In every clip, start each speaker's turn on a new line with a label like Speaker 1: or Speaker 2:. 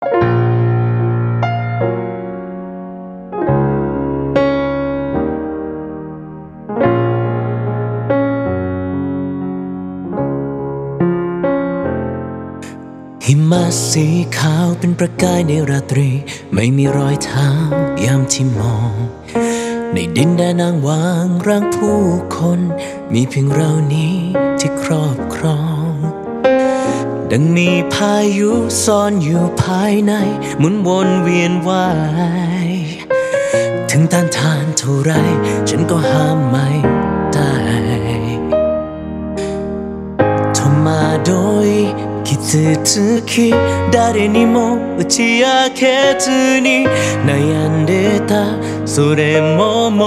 Speaker 1: หิมะสีขาวเป็นประกายในราตรี ไม่มีรอยเท้ายามที่มอง ในดินแดนนางวางร่างผู้คน มีเพียงเรานี้ที่ครอบครอง ดังมีพายุซ่อนอยู่ภายในหมุนวนเวียนว่าย ถึงต้านทานเท่าไร ฉันก็ห้ามไม่ได้ 止まどい傷つき誰にも打ち明けずに悩んでたそれもも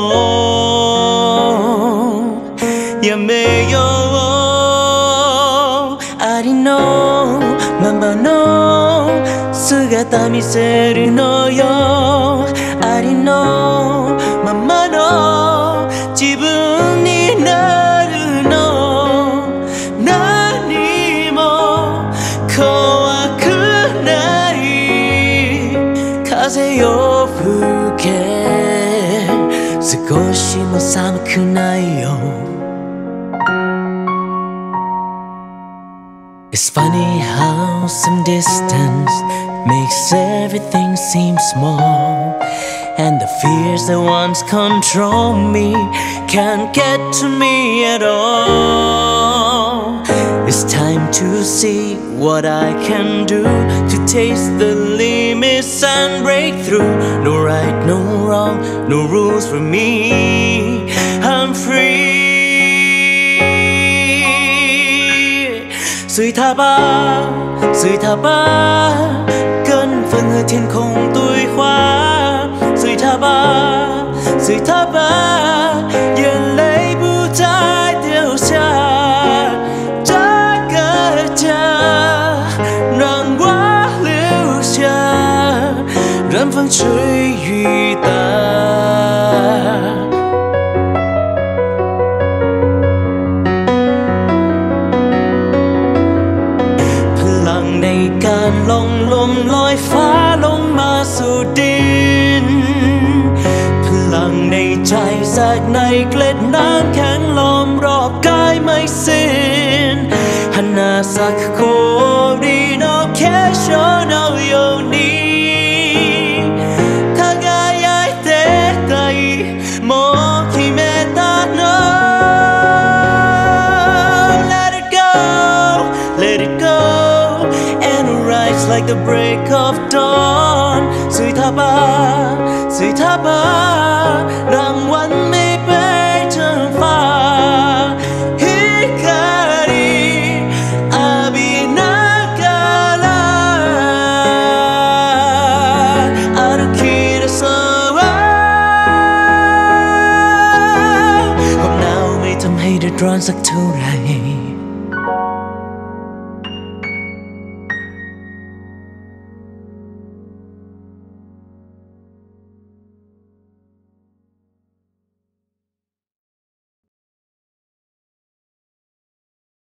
Speaker 1: うやめよう 姿見せるのよ。ありのままの自分になるの。何も怖くない。風よ吹け。少しも寒くないよ。It's funny how some distance makes everything seem small. And the fears that once control me can't get to me at all. It's time to see what I can do to taste the limits and break through. No right, no wrong, no rules for me. 随它吧随它吧跟风和天空对话随它吧随它吧眼泪不再掉下这个家让我留下任风吹雨打 การลงลมลอยฟ้าลงมาสู่ดิน พลังในใจแทรกในเกล็ดน้ำแข็งล้อมรอบกายไม่สิ้นหนหน้าสักโคดีนอกแค่ชนเอาโยนี like the break of dawn สุยทาบาสุยทาบารางวัลไม่ไปถึงฟ้าฮิคาริอาบินากาลาอารุคิดสวาความหนาวไม่ทำให้เดือดร้อนสักเท่าไหร่